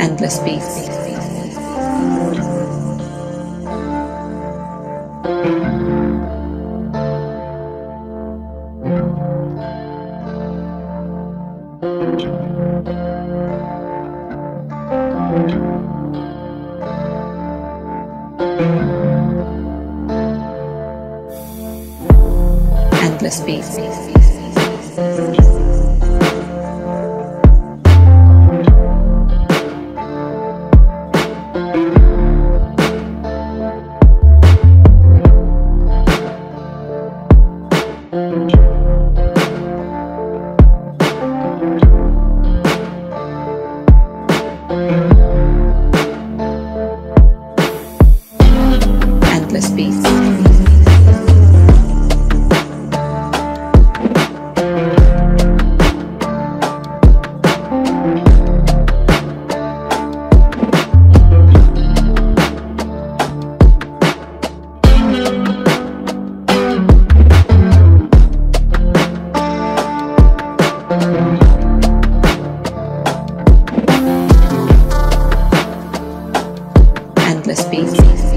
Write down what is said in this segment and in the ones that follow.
Endless Beats. Endless Beats. Thank mm -hmm. you. speak.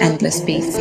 Endless peace.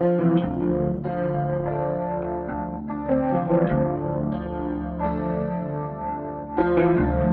thank you.